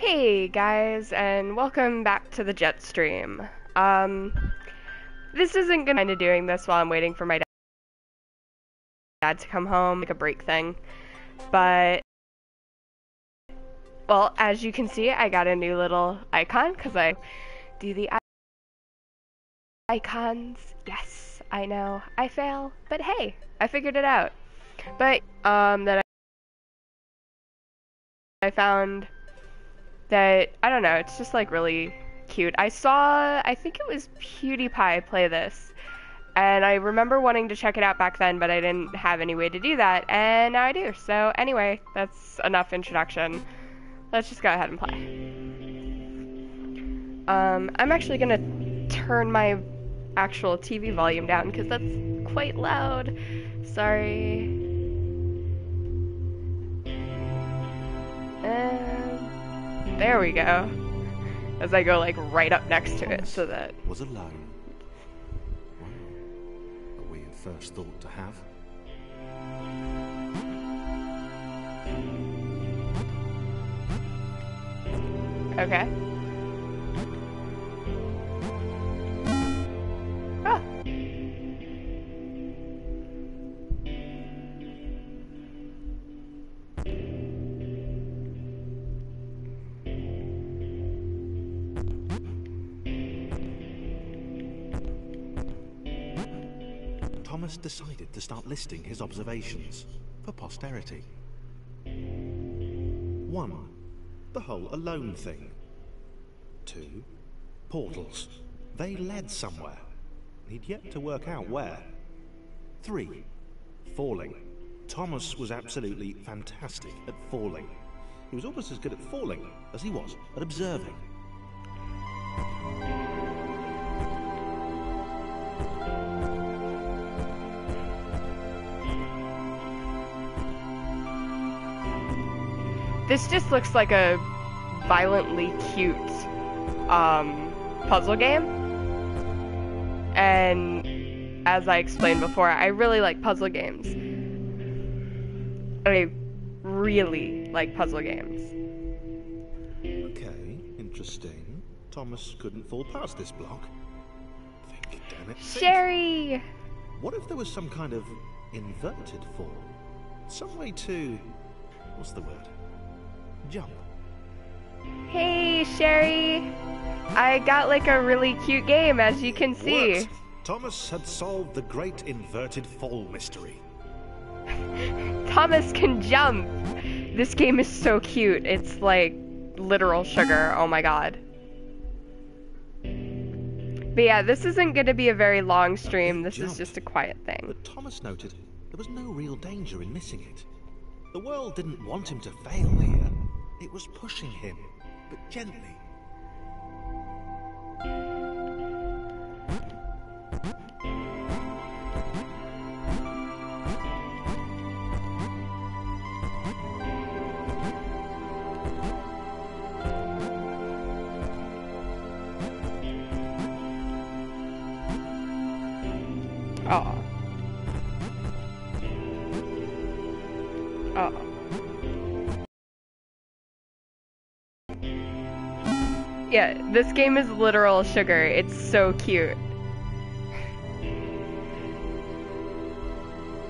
Hey guys, and welcome back to the Jet Stream. Um, this isn't gonna kind of doing this while I'm waiting for my dad to come home, like a break thing. But, well, as you can see, I got a new little icon because I do the icons. Yes, I know, I fail, but hey, I figured it out. But, um, that I found that I don't know, it's just like really cute. I saw I think it was PewDiePie play this. And I remember wanting to check it out back then, but I didn't have any way to do that, and now I do. So anyway, that's enough introduction. Let's just go ahead and play. Um, I'm actually gonna turn my actual TV volume down because that's quite loud. Sorry. And there we go. As I go like right up next to it so that was alone. Wow. A weird first thought to have. Okay. Ah. Thomas decided to start listing his observations for posterity. 1. The whole alone thing. 2. Portals. They led somewhere. He'd yet to work out where. 3. Falling. Thomas was absolutely fantastic at falling. He was almost as good at falling as he was at observing. This just looks like a violently cute um, puzzle game. And as I explained before, I really like puzzle games. I really like puzzle games. Okay, interesting. Thomas couldn't fall past this block. Think, damn it. think. Sherry! What if there was some kind of inverted fall? Some way to. What's the word? Jump. Hey, Sherry! I got like a really cute game, as you can see. Worked. Thomas had solved the great inverted fall mystery. Thomas can jump! This game is so cute. It's like literal sugar. Oh my god. But yeah, this isn't going to be a very long stream. This is just a quiet thing. But Thomas noted there was no real danger in missing it. The world didn't want him to fail. It was pushing him, but gently. Oh. Oh. Yeah, this game is literal sugar. It's so cute.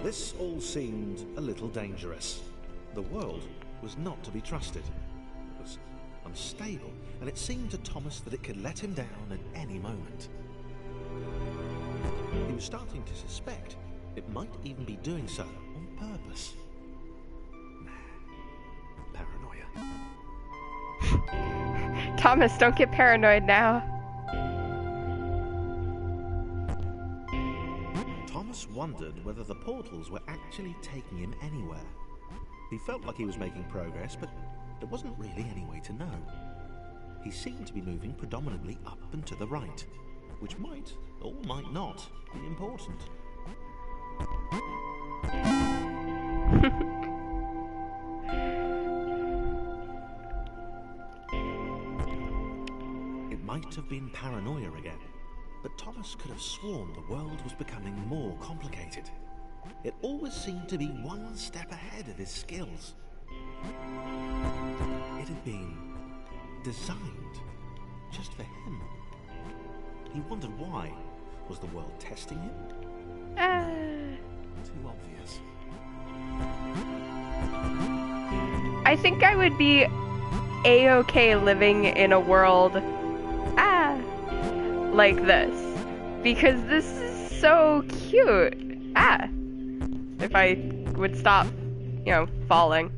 This all seemed a little dangerous. The world was not to be trusted. It was unstable, and it seemed to Thomas that it could let him down at any moment. He was starting to suspect it might even be doing so on purpose. Thomas, don't get paranoid now. Thomas wondered whether the portals were actually taking him anywhere. He felt like he was making progress, but there wasn't really any way to know. He seemed to be moving predominantly up and to the right, which might or might not be important. Been paranoia again, but Thomas could have sworn the world was becoming more complicated. It always seemed to be one step ahead of his skills. It had been designed just for him. He wondered why. Was the world testing him? Ah. Too obvious. I think I would be a-okay living in a world like this because this is so cute. Ah. If I would stop, you know, falling.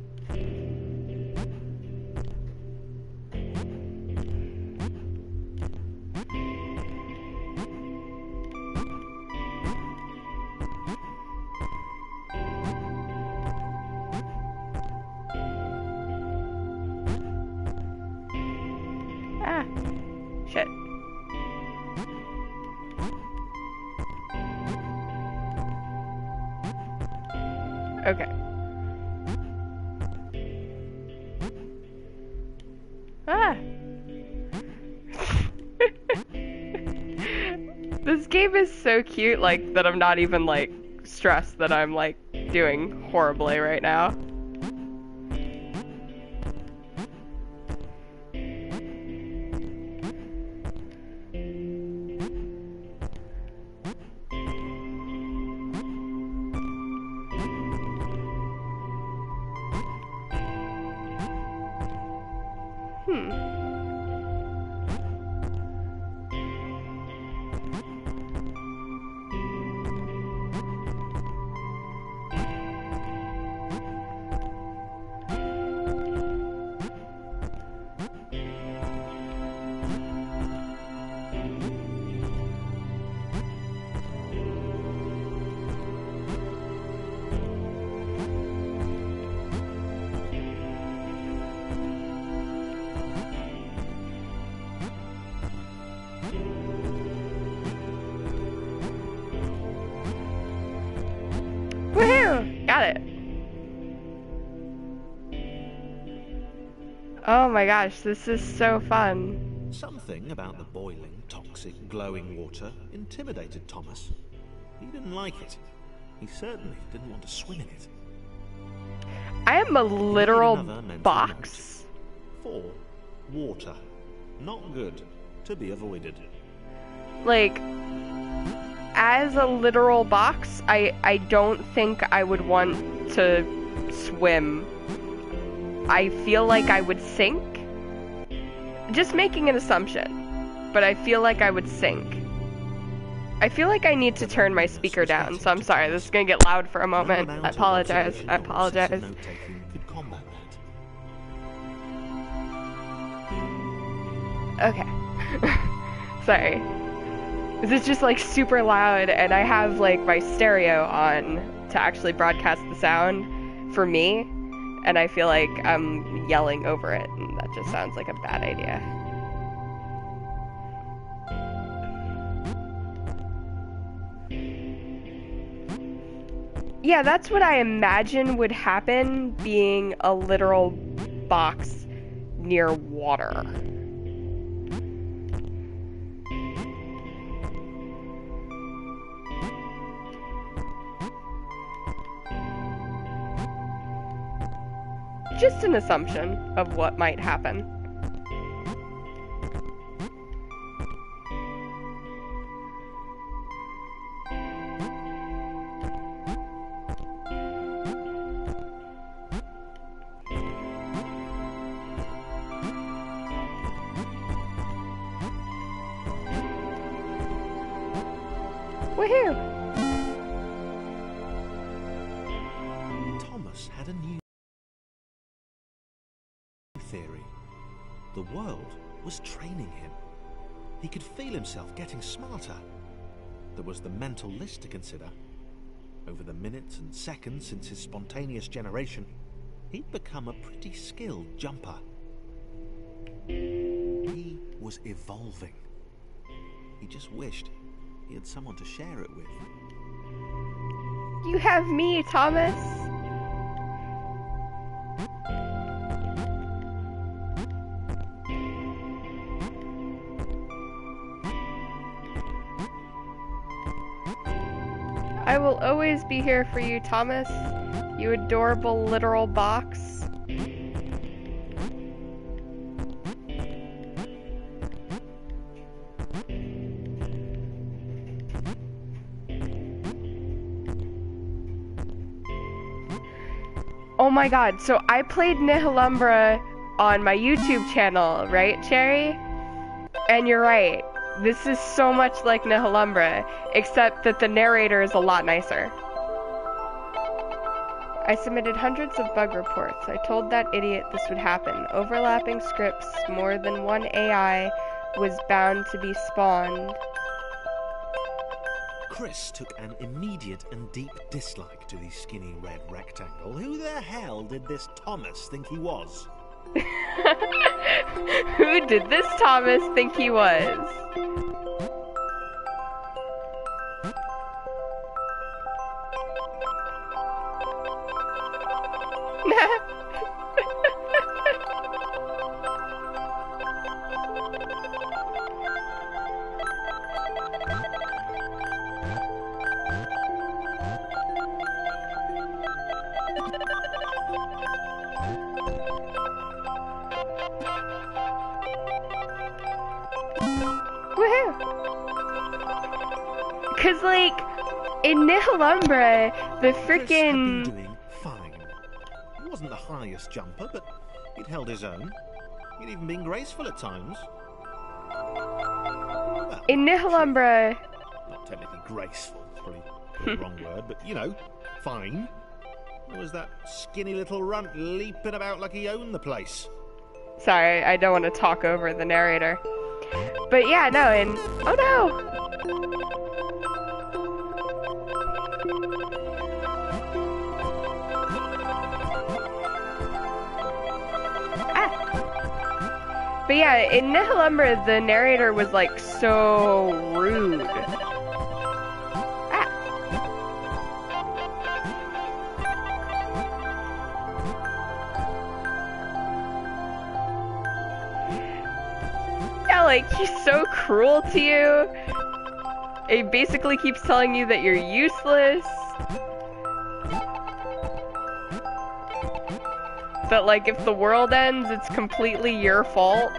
Okay. Ah. this game is so cute, like, that I'm not even, like, stressed that I'm, like, doing horribly right now. My gosh, this is so fun. Something about the boiling, toxic, glowing water intimidated Thomas. He didn't like it. He certainly didn't want to swim in it. I am a literal box. Four, water. Not good. To be avoided. Like, as a literal box, I, I don't think I would want to swim. I feel like I would sink. Just making an assumption, but I feel like I would sink. I feel like I need to turn my speaker down, so I'm sorry, this is gonna get loud for a moment. I apologize. I apologize. Okay. Sorry. This is just like super loud, and I have like my stereo on to actually broadcast the sound for me, and I feel like I'm yelling over it, and that just sounds like a bad idea. Yeah, that's what I imagine would happen being a literal box near water. Just an assumption of what might happen. Woohoo! Himself getting smarter. There was the mental list to consider. Over the minutes and seconds since his spontaneous generation, he'd become a pretty skilled jumper. He was evolving. He just wished he had someone to share it with. You have me, Thomas. always be here for you, Thomas. You adorable literal box. Oh my god, so I played Nihilumbra on my YouTube channel, right, Cherry? And you're right. This is so much like Nihilumbra, except that the narrator is a lot nicer. I submitted hundreds of bug reports. I told that idiot this would happen. Overlapping scripts, more than one AI was bound to be spawned. Chris took an immediate and deep dislike to the skinny red rectangle. Who the hell did this Thomas think he was? Who did this Thomas think he was? Cause like in Nihilumbra, the Chris had been freaking doing fine. He wasn't the highest jumper, but he'd held his own. He'd even been graceful at times. Well, in Nihilumbra, not technically graceful, probably the wrong word, but you know, fine. There was that skinny little runt leaping about like he owned the place. sorry, I don't want to talk over the narrator. But yeah, no, and oh no! But yeah, in Nihilumbra, the narrator was like so rude. Ah. Yeah, like he's so cruel to you. He basically keeps telling you that you're useless. That like if the world ends, it's completely your fault.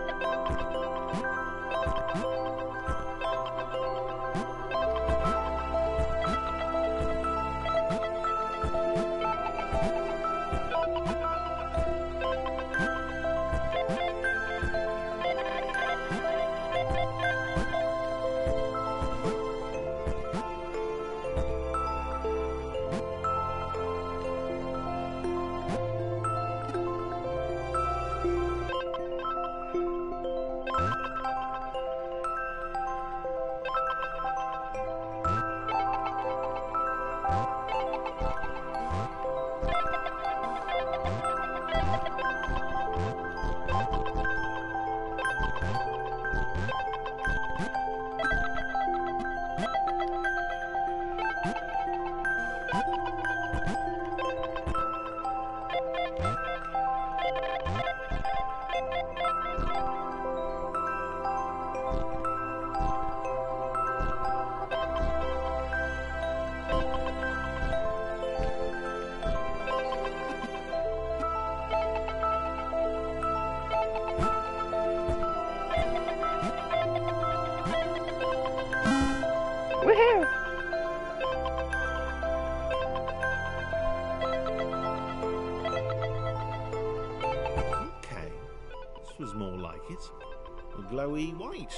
Was more like it. A glowy white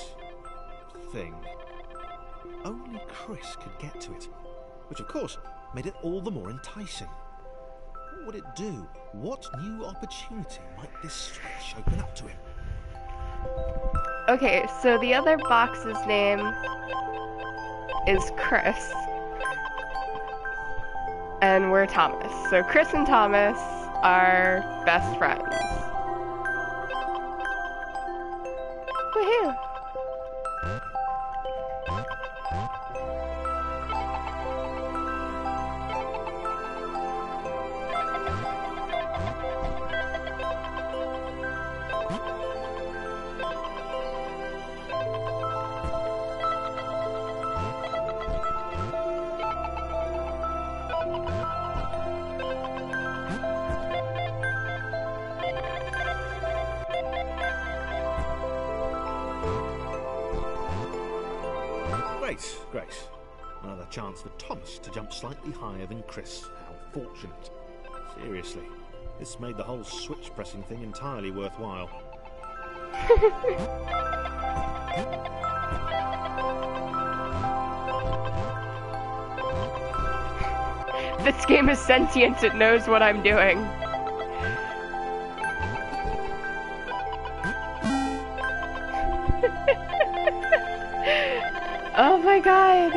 thing. Only Chris could get to it, which of course made it all the more enticing. What would it do? What new opportunity might this switch open up to him? Okay, so the other box's name is Chris. And we're Thomas. So Chris and Thomas are best friends. Great. Another chance for Thomas to jump slightly higher than Chris. How fortunate. Seriously. This made the whole switch pressing thing entirely worthwhile. This game is sentient, it knows what I'm doing. My god.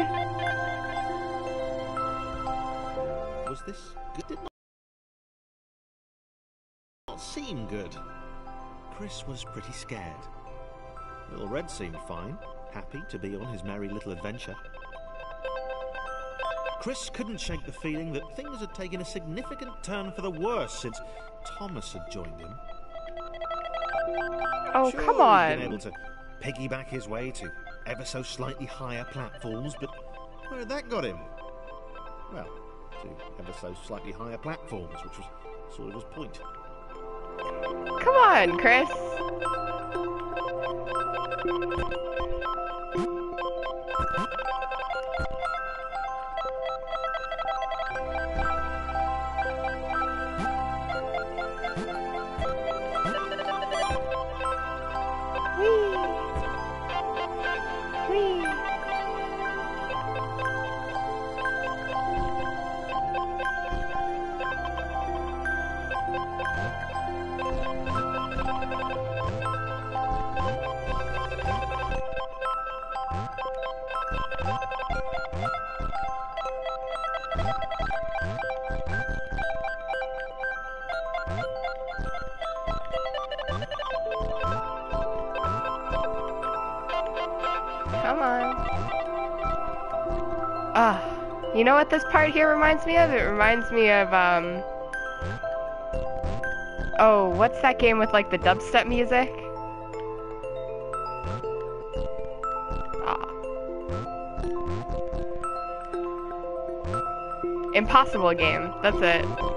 Was this good? Did not not seem good. Chris was pretty scared. Little Red seemed fine, happy to be on his merry little adventure. Chris couldn't shake the feeling that things had taken a significant turn for the worse since Thomas had joined him. Oh, Sure, come He'd been able on. to piggyback his way to ever so slightly higher platforms, but where had that got him? Well, to ever so slightly higher platforms, which was sort of his point. Come on, Chris. Come on. Ah, you know what this part here reminds me of? It reminds me of, um... Oh, what's that game with, like, the dubstep music? Ah. Impossible game. That's it.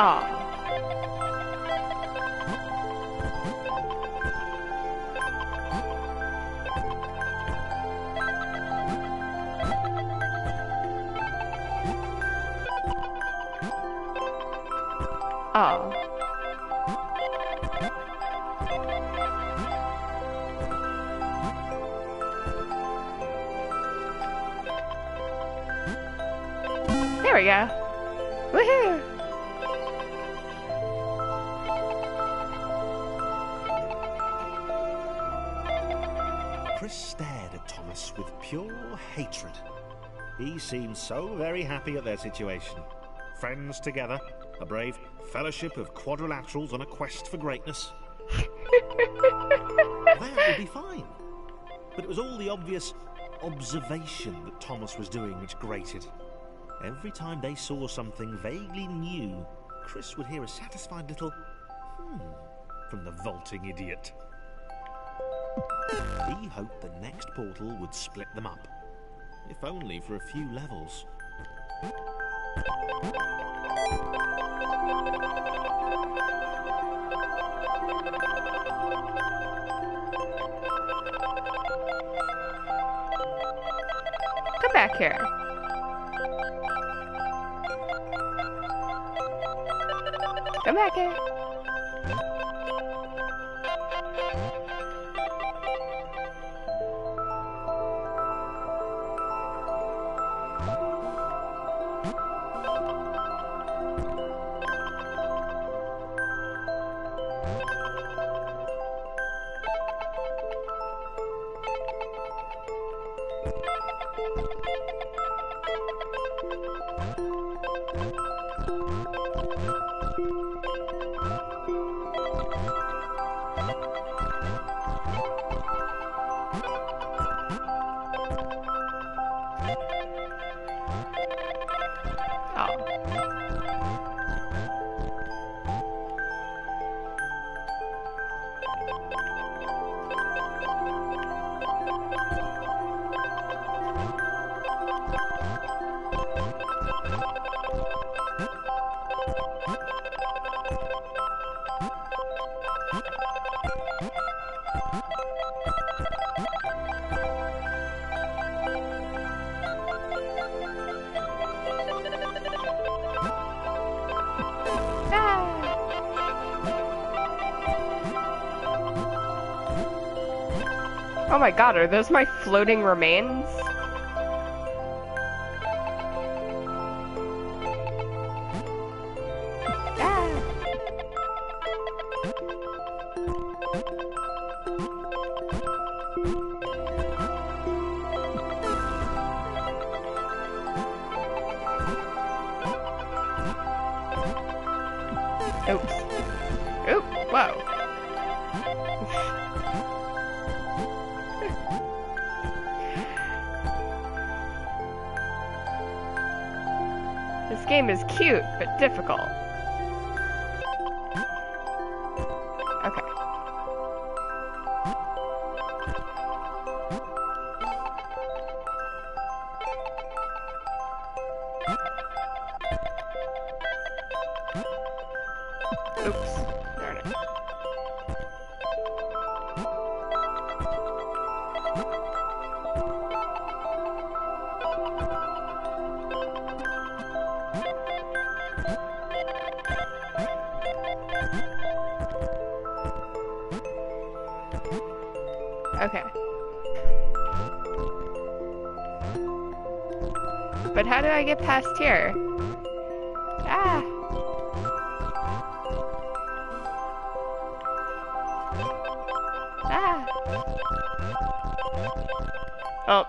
Ah. Go. Woohoo! Chris stared at Thomas with pure hatred. He seemed so very happy at their situation. Friends together, a brave fellowship of quadrilaterals on a quest for greatness. that would be fine. But it was all the obvious observation that Thomas was doing which grated. Every time they saw something vaguely new, Chris would hear a satisfied little hmm from the vaulting idiot. He hoped the next portal would split them up, if only for a few levels. Come back here. Come back here. Oh my god, are those my floating remains? This game is cute, but difficult. But how do I get past here? Ah! Ah! Well,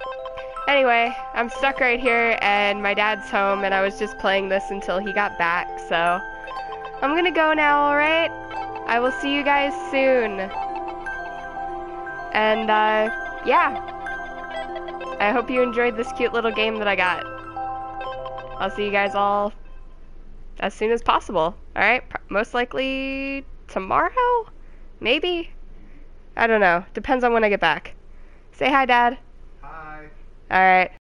anyway, I'm stuck right here and my dad's home and I was just playing this until he got back, so I'm gonna go now, alright? I will see you guys soon. And, uh, yeah. I hope you enjoyed this cute little game that I got. I'll see you guys all as soon as possible. Alright? Most likely tomorrow? Maybe? I don't know. Depends on when I get back. Say hi, Dad. Hi. Alright.